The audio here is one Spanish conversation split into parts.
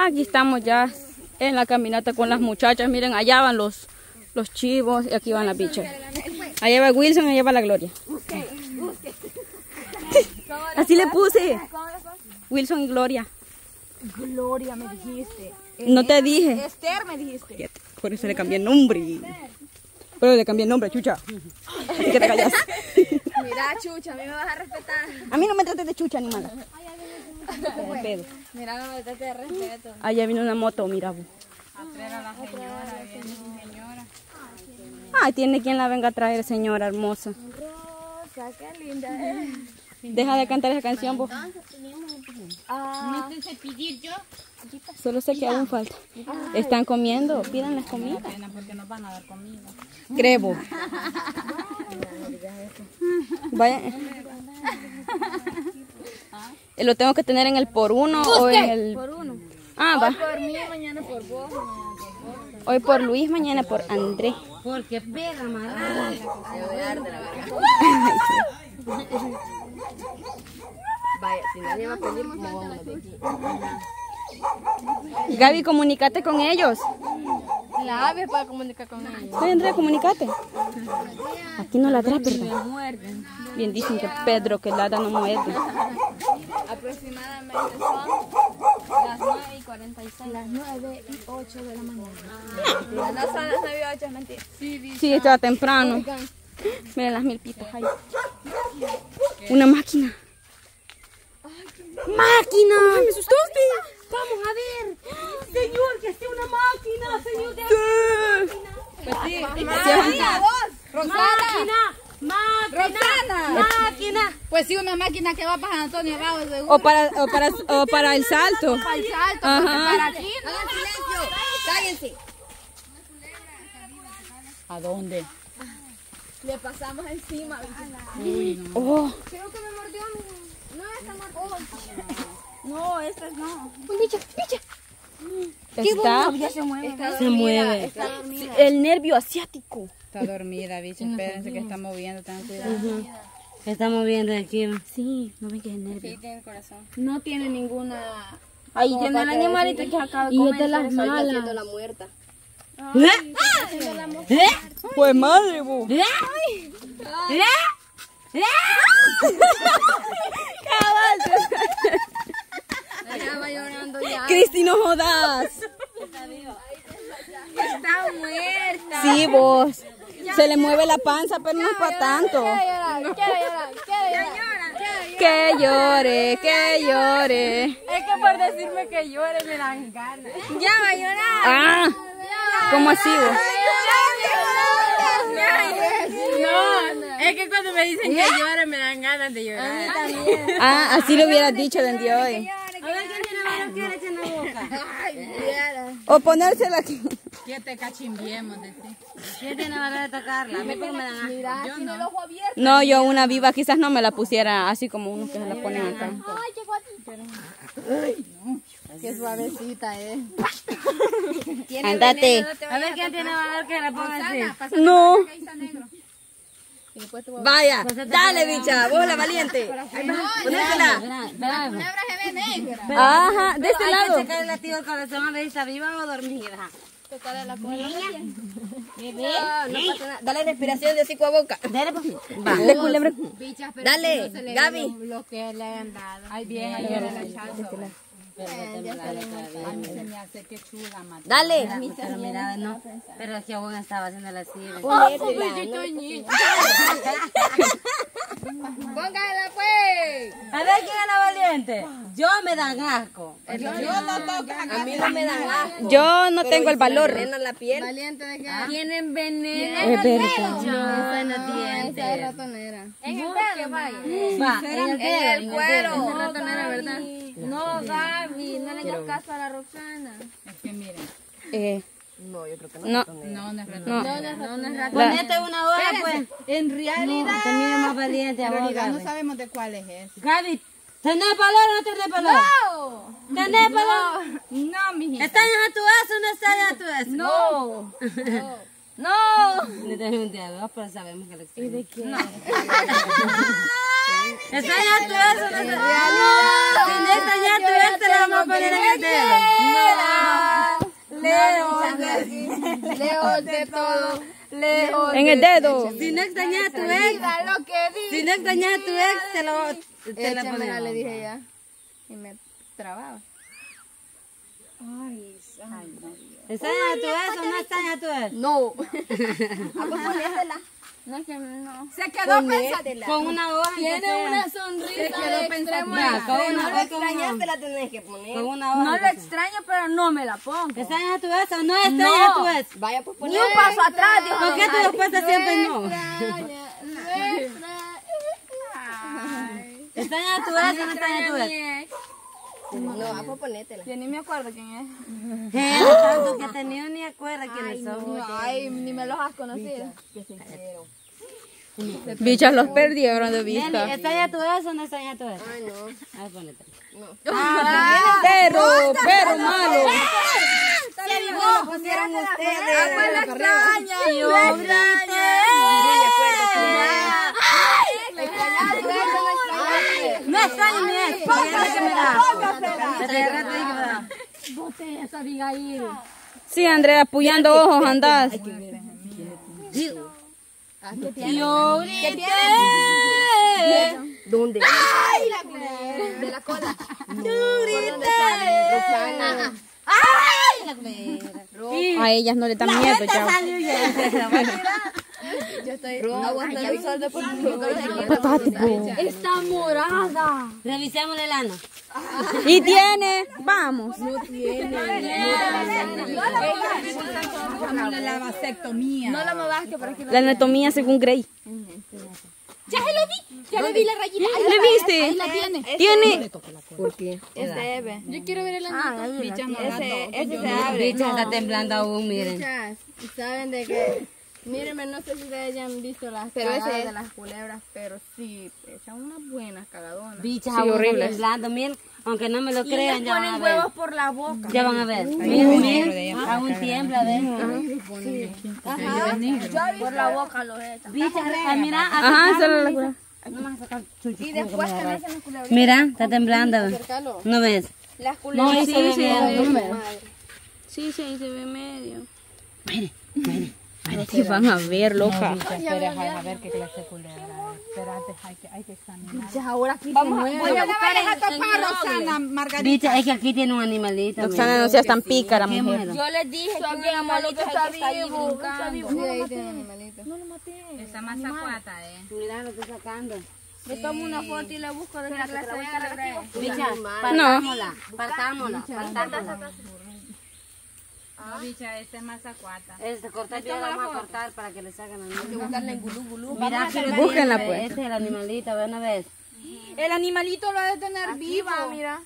Aquí estamos ya en la caminata con las muchachas. Miren, allá van los, los chivos y aquí van las bichas. Allá va Wilson y allá va la Gloria. Así le puse. Wilson y Gloria. Gloria, me dijiste. No te dije. Esther, me dijiste. Por eso le cambié el nombre. Pero le cambié el nombre, chucha. Así que te callas. Mira, chucha, a mí me vas a respetar. A mí no me trates de chucha, ni mala. De pedo. Mira, no me trates de respeto. Allá viene una moto, mira. bu. Ay, tiene quien la venga a traer, señora hermosa. Rosa, qué linda es. Deja de cantar esa canción, vos. Ah, Solo sé que aún falta. Están comiendo, pídanles comida. porque nos van a dar comida. Crebo. Vaya. ¿Lo tengo que tener en el por uno o en el...? por uno. Ah, va. Por mí, mañana por vos. Hoy por Luis, mañana por André. Porque pega, marrana. Vaya, si nadie va a pedir, ¿cómo vamos aquí? Gaby, comunícate con ellos. La ave para comunicar con ellos. Sí, André, comunícate. Aquí no ladra, ¿verdad? Muerden. Bien dicen que Pedro que ladra no muerde. Aproximadamente son las 9 y 46. Las 9 y 8 de la mañana. No son las 9 y 8, es mentira. Sí, Sí, estaba temprano. Miren las milpitas ahí. Una máquina. ¡Máquina! ¡Me asustaste! Vamos a ver. Señor, que sea una máquina, señor. De... Pues sí. Máquina. Rosana. Máquina. Rosana. Máquina. Pues sí, una máquina que va para Antonio abajo seguro. O para, o para, o para el salto. Para el salto, para aquí no. Hagan silencio. Cállense. ¿A dónde? Le pasamos encima. Oh, Creo que me mordió. No, esta mordió. No, esta no. está. Ya se mueve. Está Se mueve. Está dormida. El nervio asiático. Está dormida, bicho. Espérense que está moviendo. Tengan cuidado. Se está moviendo aquí. Sí, no ven que es el nervio. tiene corazón. No tiene ninguna. Ahí tiene el animalito que acaba de Y comer. es de las Está malas. haciendo la muerta. Pues madre. Ella va llorando ya. Cristi, no jodas. Está muerta. Sí, vos. Se le mueve la panza, pero no es para tanto. Quiere llorar, quiere llorar, quiere llorar. Que llore, que llore. Es que por decirme que llore me dan ganas. Ya va a llorar. Ah, ¿cómo así vos? No, es que cuando me dicen que llore me dan ganas de llorar. Ah, así lo hubieras dicho desde hoy. A ver quién tiene varios que le la boca. O ponérsela aquí. Que te cachimbiemos de ti. ¿Quién tiene varios de tocarla? A me. Mira, tiene el ojo abierto. No, yo una viva quizás no me la pusiera así como unos que se la ponen acá. Qué suavecita es. Andate. A ver quién tiene valor que le ponga así. No. Vaya, dale, bicha, vos la valiente. Ve negra. Ajá, de este Hay que lado. checar el latido del corazón a ver si está viva o dormida. Tocarle la cola. No, no pasa nada. Dale respiración de hocico a boca. Dale, pues. De culebra. Bichas, pero Dale, que no se le Gaby. Lo, lo que le han dado. Ahí viene, ahí viene la chanza. A mí se me hace que chula, madre. Dale. Pero mira, no. Pero es que aún estaba haciendo así. Póngala pues. A ver quién es la valiente. Yo me dan asco. A mí no me dan asco. Yo no tengo el valor. la piel. Valiente de que. Tienen veneno. Es verdad. No, esa no Esa es tiene. ratonera. En el dedo, vaya. Va, en el en el cuero. Es ratonera, ¿verdad? No, Gaby, no le hagas caso a la Roxana. Es que miren. Eh, No, yo creo que no, No, no es reto. no. No, no es. Ponete una hora, pues. En realidad. Termina más valiente En realidad no sabemos de cuál es ese. Gaby, ¿tenés valor o no tenés valor? No. ¿Tenés valor? No, mijita. ¿Estás en tu eso o no estás en tu eso? No. No. No te entiendo, pero sabemos que lo existe. ¿Y de qué? No. ¿Estás en tu eso no estás en Si no estás en tu eso, la vamos a poner en el dedo. Lejos de aquí, de todo, lejos En el dedo. Si no extrañas a tu ex, Mira lo que si no extrañas a tu ex, te lo te la Échamela, le ponemos. dije ya. Y me trababa. ¿Extrañas a tu ex o no extrañas a tu ex? No. Pues ponétela. No es que no. Se quedó pensadela. Con una hoja Tiene una sonrisa con una hoja, con una hoja. la tenés que poner. Con una hoja. No lo extraño, pero no me la pongo. ¿Extrañas a tu ex o no extrañas a tu ex? Vaya pues Ni un paso atrás, dijo. ¿Por qué tu respuesta siempre no? ¿Extrañas a tu ex o no extrañas a tu ex? No, a pues ponétela. Yo ni me acuerdo quién es. Eh, tanto que tenía ni acuerda quiénes son. Ay, ni me los has conocido. Bichas los perdieron de vista. ¿extrañas a tu ex o no extrañas a tu ex? Ay, no. Ay, ponete. Perro, perro malo. No, pusieron ustedes. Ah, pues la extraña. Yo No extraño mi ex. Fíjate que me da. Sí, Andrea, apoyando ojos andás. Yo ¿Dónde? Ay, la De la cola. A ellas no le da miedo. Yo estoy aguantando el sol de por Está morada. Revisemos el ano. Y tiene, vamos. No la movas que por aquí La anatomía según Grey. Ya se lo vi. Ya le vi la rayita. ¿Le viste? la tiene. Tiene. ¿Por qué? Ese Eve. Yo quiero ver el anito. ese, ese se abre. Bicha está temblando aún, miren. Muchas, saben de que, mírenme, no sé si ustedes ya han visto las Pero ese cagadas es- de las culebras, pero sí, echan unas buenas cagadonas. Bichas Sí, horribles. miren. Aunque no me lo crean, ya van a Ponen ver. huevos por la boca. Ya van a ver. Miren, miren. Aún tiembla, ¿ven? Por la boca los echan. Bicha, ah, mira. Ajá, era la cura. Y después que nacen las culebras. Mira, está temblando. Acércalo. ¿No ves? Las No, culebras. ahí se ve bien. Sí, sí, se ve medio. Que van a ver, loca. ahora aquí Vamos, voy a buscar el, Bicha, es que aquí tiene un animalito. Roxana, no seas tan pícara, Qué mujer. Yo les dije que un animalito está vivo. Está vivo. Sí. No lo maté. Mira, lo estoy sacando. Le tomo una foto y le busco de qué clase de culebra es. Bicha, partámosla, partámosla, partámosla. Este, cortar, yo la vamos a cortar para que le saquen al niño. Buscarle en gulú, gulú. Mira, aquí Búsquenla, pues. Este es el animalito, ven a ver. El animalito lo ha de tener vivo. mira.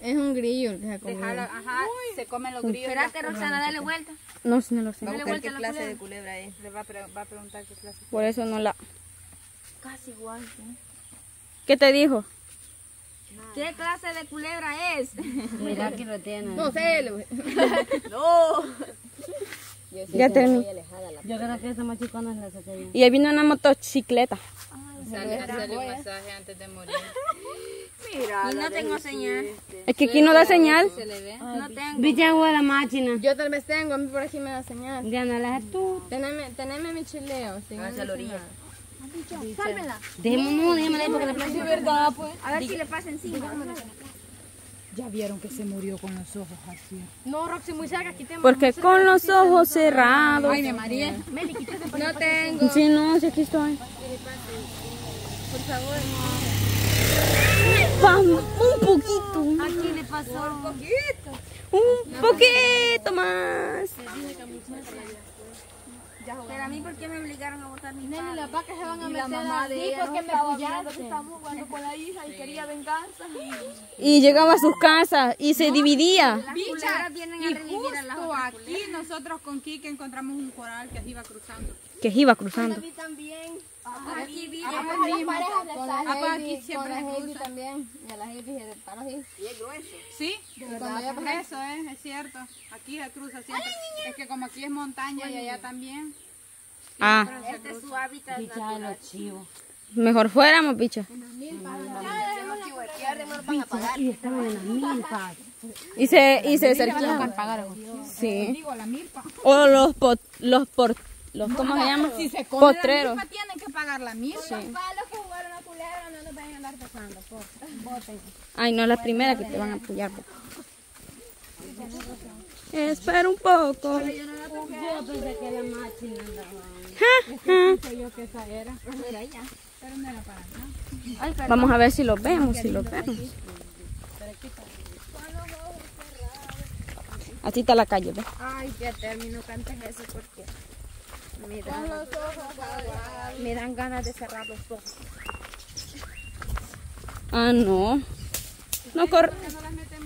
Es un grillo el que se. Ajá, se comen los grillos. Espérate, Roxana, dale vuelta. No, sí, no lo sé. Dale vuelta la clase culebra. de culebra es. Le va a, pre- va a preguntar qué clase. Por eso no la... Casi igual. ¿sí? ¿Qué te dijo? ¿Qué clase de culebra es? Mira, aquí lo tiene. No sé. Ya terminé. Yo creo que esa machicona es la saqué yo. Y ahí vino una motocicleta. Sale a hacerle un masaje antes de morir. Y no tengo señal. Es que aquí no da señal. Se le ve. No tengo. Huele la máquina. Yo tal vez tengo, a mí por aquí me da señal. Ya no la tú. Teneme, teneme mi chileo. Hacia la orilla. No, déjame ahí porque le platico. verdad, pues. A ver si le pasa encima. Ya vieron que se murió con los ojos así. No, Roxy, muy cerca, quitemos. Porque con los ojos cerrados. Ay, de María. No tengo. Sí, no, sí, aquí estoy. Por favor. Vamos, un poquito. Aquí le pasó. Un poquito. Un poquito más. Pero a mí, ¿por qué me obligaron a botar mi padre? las vacas se van a meter de ella porque no me que estábamos jugando con la hija y quería venganza. Y llegaba a sus casas y se dividía. Las culebras vienen a Y revivir a las justo aquí nosotros con Kike encontramos un coral que iba cruzando. Que iba cruzando. también. Aquí vi Ah, a pues Ah, pues aquí siempre la se cruza. también. Y a la Heidi se para así. Sí, por eso es, es cierto. Aquí se cruza siempre. Es que como aquí es montaña y allá también. Ah, Este es su hábitat mejor fuéramos, picha. Y estaban en las milpas. Y se, y se. Sí. O los pot, los por, los, ¿cómo se llama? Potreros. tienen que pagar la misma. Para los que jugaron a culebra no nos vayan a andar tocando, Voten. Ay, no, la primera que te van a apoyar. po. Espera un poco. Yo pensé que la máquina andaba. Vamos a ver si los vemos, si los vemos. Así está la calle, ¿ves? Ay, qué término cantes eso porque me dan, me dan ganas de cerrar los ojos. Ah, no. No corre.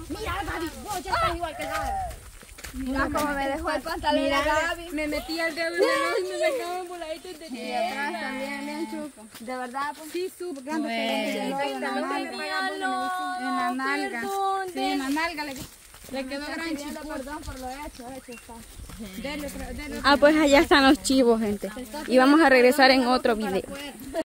Mira, Gaby, vos ya estás igual que Gaby. Mira cómo me dejó el pantalón Mira, Gaby. Me metí al dedo en el y me sacaba un voladito de Y atrás también, bien chuco. De verdad, pues. Sí, su grande en la nalga. En la nalga. Sí, en la nalga le, quedó gran. Perdón por lo hecho, hecho está. Dele otra, dele Ah, pues allá están los chivos, gente. Y vamos a regresar en otro video.